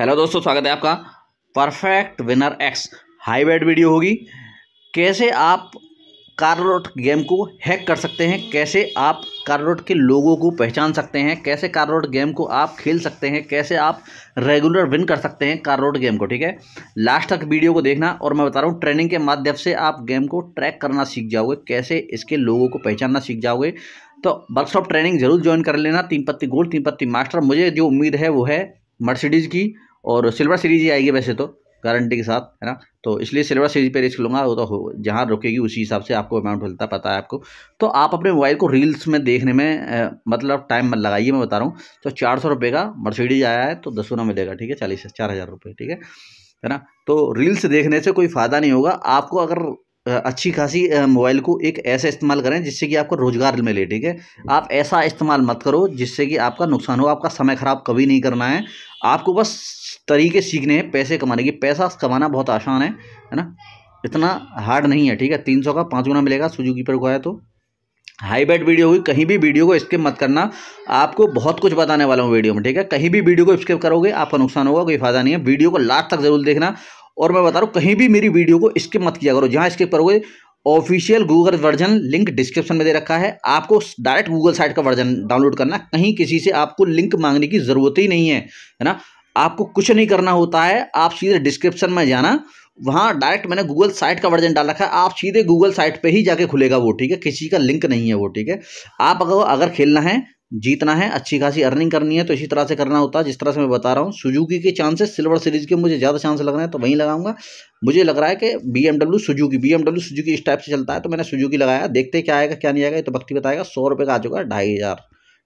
Hello दोस्तों, स्वागत है आपका। Perfect winner X high weight video होगी। कैसे आप काररोट गेम को हैक कर सकते हैं? कैसे आप काररोट के लोगों को पहचान सकते हैं? कैसे काररोट गेम को आप खेल सकते हैं? कैसे आप रेगुलर विन कर सकते हैं काररोट गेम को, ठीक है? लास्ट तक वीडियो को देखना और मैं बता रहा हूँ ट्रेनिंग के माध्यम से आप गेम को ट्रैक करना सीख जाओगे। कैसे इसके लोगों को पहचानना सीख जाओगे? तो वर्कशॉप ट्रेनिंग ज़रूर ज्वाइन कर लेना। तीन पत्ती गोल्ड तीन पत्ती मास्टर मुझे जो उम्मीद है वो है मर्सिडीज़ की। और सिल्वर सीरीज़ ही आएगी वैसे तो गारंटी के साथ, है ना? तो इसलिए सिल्वर सीरीज़ पे रिस्क लूँगा, वो तो जहाँ रुकेगी उसी हिसाब से आपको अमाउंट मिलता, पता है आपको। तो आप अपने मोबाइल को रील्स में देखने में मतलब टाइम मत लगाइए, मैं बता रहा हूँ। तो चार सौ रुपये का मर्सिडीज आया है तो दस गुना मिलेगा, ठीक है? चालीस, चार हज़ार रुपये ठीक है? है ना? तो रील्स देखने से कोई फ़ायदा नहीं होगा। आपको अगर अच्छी खासी मोबाइल को एक ऐसे इस्तेमाल करें जिससे कि आपको रोज़गार मिले ठीक है? आप ऐसा इस्तेमाल मत करो जिससे कि आपका नुकसान हो आपका समय ख़राब कभी नहीं करना है। आपको बस तरीके सीखने हैं पैसे कमाने की। पैसा कमाना बहुत आसान है है ना? इतना हार्ड नहीं है ठीक है? तीन सौ का पाँच गुना मिलेगा सुजुकी पर उगाया तो। हाई बैट वीडियो हुई कहीं भी वीडियो को स्किप मत करना। आपको बहुत कुछ बताने वाला हूँ वीडियो में ठीक है? कहीं भी वीडियो को स्किप करोगे आपका नुकसान होगा कोई फ़ायदा नहीं है। वीडियो को लास्ट तक ज़रूर देखना। और मैं बता रहा हूँ, कहीं भी मेरी वीडियो को स्किप मत किया करो। जहाँ स्किप करोगे official Google version link description में दे रखा है। आपको डायरेक्ट गूगल साइट का वर्जन डाउनलोड करना कहीं किसी से आपको लिंक मांगने की ज़रूरत ही नहीं है है ना? आपको कुछ नहीं करना होता है, आप सीधे डिस्क्रिप्शन में जाना। वहाँ डायरेक्ट मैंने गूगल साइट का वर्जन डाल रखा है। आप सीधे गूगल साइट पे ही जाके खुलेगा वो, ठीक है? किसी का लिंक नहीं है वो, ठीक है? आप अगर अगर खेलना है जीतना है, अच्छी खासी अर्निंग करनी है तो इसी तरह से करना होता है, जिस तरह से मैं बता रहा हूँ। सुजुकी के चांसेस सिल्वर सीरीज़ के मुझे ज़्यादा चांस लग रहे हैं तो वहीं लगाऊँगा। मुझे लग रहा है कि B M W Suzuki B M W Suzuki इस टाइप से चलता है तो मैंने सुजुकी लगाया। देखते क्या आएगा, क्या नहीं आएगा तो वक्ति बताएगा। सौ रुपये का आ चुका है, ढाई हज़ार।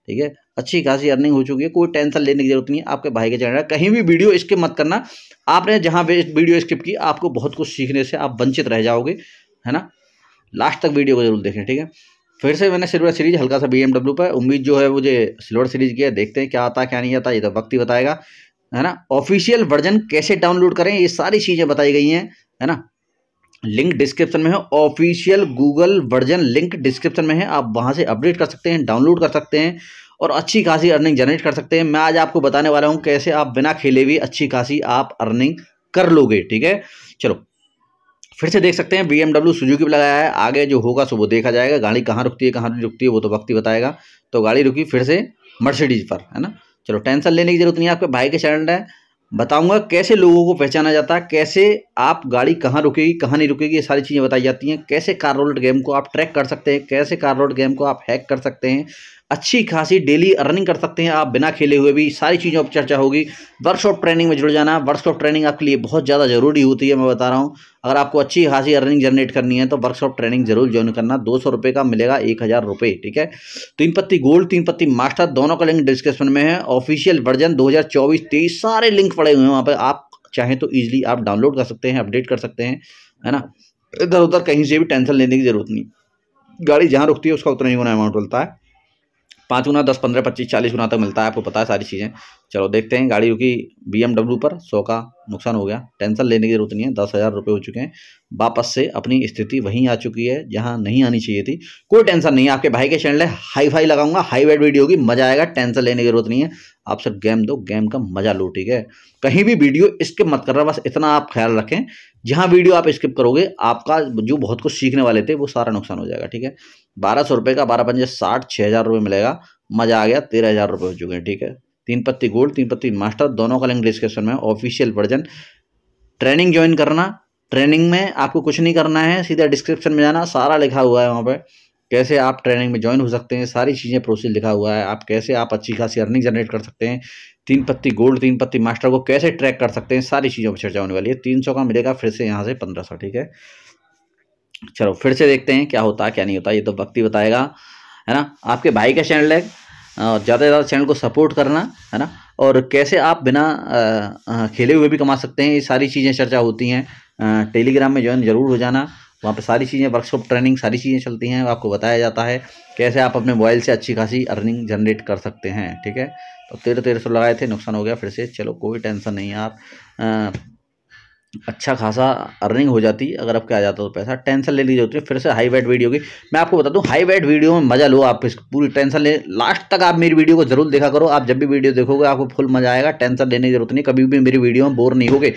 ठीक है? अच्छी खासी अर्निंग हो चुकी है, कोई टेंशन लेने की ज़रूरत नहीं है, आपके भाई के चैनल कहीं भी वीडियो स्किप मत करना। आपने जहाँ वीडियो स्किप की, आपको बहुत कुछ सीखने से आप वंचित रह जाओगे, है ना? लास्ट तक वीडियो को ज़रूर देखें, ठीक है? फिर से मैंने सिल्वर सीरीज़, हल्का सा बी पर। उम्मीद जो है मुझे सिल्वर सीरीज़ की है, देखते हैं क्या आता, क्या नहीं आता, ये तो वक्त ही बताएगा, है ना? ऑफिशियल वर्जन कैसे डाउनलोड करें, ये सारी चीज़ें बताई गई हैं, है ना? लिंक डिस्क्रिप्शन में है official Google version link description में है, आप वहाँ से अपडेट कर सकते हैं डाउनलोड कर सकते हैं और अच्छी खासी अर्निंग जनरेट कर सकते हैं। मैं आज आपको बताने वाला हूँ कैसे आप बिना खेले भी अच्छी खासी आप अर्निंग कर लोगे, ठीक है? चलो फिर से देख सकते हैं बी एमडब्ल्यू सुजुकी लगाया है। आगे जो होगा सो वो देखा जाएगा। गाड़ी कहाँ रुकती है, कहाँ नहीं रुकती है, वो तो वक्त ही बताएगा। तो गाड़ी रुकी फिर से मर्सिडीज पर, है ना? चलो, टेंशन लेने की ज़रूरत नहीं है आपके। भाई के चैनल है। बताऊँगा कैसे लोगों को पहचाना जाता है, कैसे आप गाड़ी कहाँ रुकेगी, कहाँ नहीं रुकेगी, ये सारी चीज़ें बताई जाती हैं। कैसे कार रोड गेम को आप ट्रैक कर सकते हैं, कैसे कार गेम को आप हैक कर सकते हैं। अच्छी खासी डेली अर्निंग कर सकते हैं आप बिना खेले हुए भी। सारी चीज़ों पर चर्चा होगी। वर्कशॉप ट्रेनिंग में जुड़ जाना। वर्कशॉप ट्रेनिंग आपके लिए बहुत ज़्यादा ज़रूरी होती है, मैं बता रहा हूँ। अगर आपको अच्छी खासी अर्निंग जनरेट करनी है तो वर्कशॉप ट्रेनिंग ज़रूर ज्वाइन करना। दो सौ रुपये का मिलेगा एक हज़ार रुपये ठीक है? तीन पत्ती गोल्ड तीन पत्ती मास्टर दोनों का लिंक डिस्क्रिप्शन में है। ऑफिशियल वर्जन दो हज़ार चौबीस तेईस, सारे लिंक पड़े हुए हैं वहाँ पर। आप चाहें तो ईजिली आप डाउनलोड कर सकते हैं अपडेट कर सकते हैं, है ना? इधर उधर कहीं से भी टेंशन लेने की ज़रूरत नहीं। गाड़ी जहाँ रुकती है, उसका उतना ही गुना अमाउंट मिलता है। पाँच गुना दस, पंद्रह, पच्चीस, चालीस गुना तक मिलता है, आपको पता है सारी चीज़ें। चलो, देखते हैं, गाड़ी रुकी बी पर, सौ का नुकसान हो गया। टेंशन लेने की ज़रूरत नहीं है, दस हज़ार रुपये हो चुके हैं। वापस से अपनी स्थिति वहीं आ चुकी है, जहाँ नहीं आनी चाहिए थी। कोई टेंशन नहीं है, आपके भाई के चैनल है हाई फाई लगाऊँगा हाई वेट वीडियो की मज़ा आएगा टेंशन लेने की ज़रूरत नहीं है। आप सिर्फ़ गेम दो गेम का मज़ा लो, ठीक है? कहीं भी वीडियो स्किप मत कर रहा बस इतना आप ख्याल रखें। जहाँ वीडियो आप स्किप करोगे, आपका जो बहुत कुछ सीखने वाले थे, वो सारा नुकसान हो जाएगा, ठीक है? बारह सौ रुपये का, बारह पंजे साठ छः हज़ार रुपये मिलेगा। मज़ा आ गया, तेरह हज़ार रुपये हो चुके हैं, ठीक है। तीन पत्ती गोल्ड, तीन पत्ती मास्टर, दोनों का लिंक डिस्क्रिप्शन में ऑफिशियल वर्जन ट्रेनिंग ज्वाइन करना ट्रेनिंग में आपको कुछ नहीं करना है, सीधा डिस्क्रिप्शन में जाना, सारा लिखा हुआ है वहाँ पर कैसे आप ट्रेनिंग में ज्वाइन हो सकते हैं, सारी चीज़ें प्रोसेस लिखा हुआ है। आप कैसे आप अच्छी खासी अर्निंग जनरेट कर सकते हैं, तीन पत्ती गोल्ड तीन पत्ती मास्टर को कैसे ट्रैक कर सकते हैं, सारी चीज़ों पर चर्चा होने वाली है। तीन सौ का मिलेगा फिर से यहाँ से पंद्रह सौ, ठीक है। चलो, फिर से देखते हैं क्या होता है क्या नहीं होता, ये तो वक्त ही बताएगा, है ना? आपके भाई का चैनल है और ज़्यादा से ज़्यादा चैनल को सपोर्ट करना, है ना? और कैसे आप बिना खेले हुए भी कमा सकते हैं, ये सारी चीज़ें चर्चा होती हैं। टेलीग्राम में ज्वाइन ज़रूर हो जाना, वहाँ पे सारी चीज़ें वर्कशॉप ट्रेनिंग सारी चीज़ें चलती हैं, आपको बताया जाता है, कैसे आप अपने मोबाइल से अच्छी खासी अर्निंग जनरेट कर सकते हैं, ठीक है? तो तेरह तेरह सौ लगाए थे, नुकसान हो गया, फिर से, चलो, कोई टेंशन नहीं है आप। अच्छा खासा अर्निंग हो जाती, अगर आपके आ जाता तो पैसा। टेंशन ले लीजिए होती है फिर से हाई वेट वीडियो की। मैं आपको बता दूँ हाई वेट वीडियो में मज़ा लो आप इस पूरी टेंशन ले। लास्ट तक आप मेरी वीडियो को ज़रूर देखा करो। आप जब भी वीडियो देखोगे, आपको फुल मज़ा आएगा टेंशन लेने की ज़रूरत नहीं, कभी भी मेरी वीडियो में बोर नहीं होगे।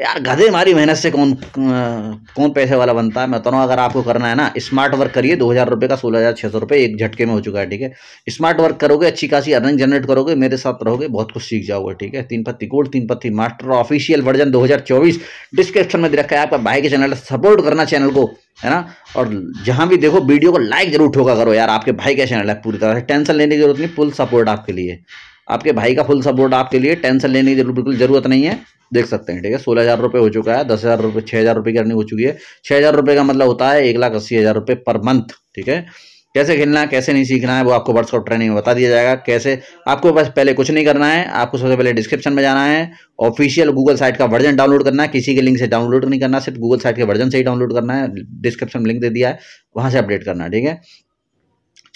यार, गधे हमारी मेहनत से कौन कौन पैसे वाला बनता है? मैं तो अगर आपको करना है ना स्मार्ट वर्क करिए, दो हज़ार रुपये का सोलह हज़ार छः सौ रुपये एक झटके में हो चुका है, ठीक है? स्मार्ट वर्क करोगे, अच्छी खासी अर्निंग जनरेट करोगे, मेरे साथ रहोगे, बहुत कुछ सीख जाओगे, ठीक है? तीन पत्ती कोड तीन पत्ती मास्टर ऑफिशियल वर्जन दो हज़ार चौबीस। डिस्क्रिप्शन में दे रखा है। आपका भाई के चैनल सपोर्ट करना चैनल को, है ना? और जहाँ भी देखो वीडियो को लाइक ज़रूर ठोका करो यार, आपके भाई का चैनल है पूरी तरह से। टेंशन लेने की ज़रूरत नहीं फुल सपोर्ट आपके लिए। आपके भाई का फुल सपोर्ट आपके लिए टेंशन लेने की बिल्कुल ज़रूरत नहीं है। देख सकते हैं, ठीक है? सोलह हज़ार रुपये हो चुका है, दस हज़ार रुपये छः हज़ार रुपये की अर्निंग हो चुकी है। छः हज़ार रुपये का मतलब होता है एक लाख अस्सी हज़ार रुपये पर मंथ ठीक है? कैसे खेलना है कैसे नहीं सीखना है, वो आपको व्हाट्सअप ट्रेनिंग में बता दिया जाएगा। कैसे? आपको बस पहले कुछ नहीं करना है, आपको सबसे पहले डिस्क्रिप्शन में जाना है ऑफिशियल गूगल साइट का वर्जन डाउनलोड करना है, किसी के लिंक से डाउनलोड नहीं करना, सिर्फ़ गूगल साइट के वर्जन से ही डाउनलोड करना है डिस्क्रिप्शन में लिंक दे दिया है, वहाँ से अपडेट करना ठीक है?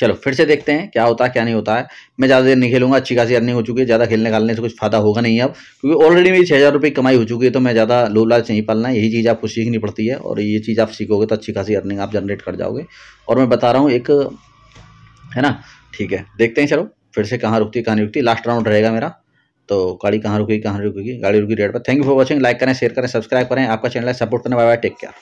चलो, फिर से देखते हैं क्या होता है, क्या नहीं होता है। मैं ज़्यादा देर नहीं खेलूँगा, अच्छी खासी अर्निंग हो चुकी है, ज़्यादा खेलने खालने से कुछ फ़ायदा होगा नहीं अब, क्योंकि ऑलरेडी मेरी छः हज़ार रुपये कमाई हो चुकी है तो मैं ज़्यादा लो लालच नहीं पालना यही चीज़ आपको सीखनी पड़ती है, और ये चीज़ आप सीखोगे तो अच्छी खासी अर्निंग आप जनरेट कर जाओगे। और मैं बता रहा हूँ, एक, है ना, ठीक है, देखते हैं चलो, फिर से कहाँ रुकती कहाँ रुकती लास्ट राउंड रहेगा मेरा तो गाड़ी कहाँ रुकेगी कहाँ रुकेगी, गाड़ी रुकी रेट पर। Thank you for watching like करें शेयर करें सब्सक्राइब करें, आपका चैनल है सपोर्ट करने बाय बाय टेक केयर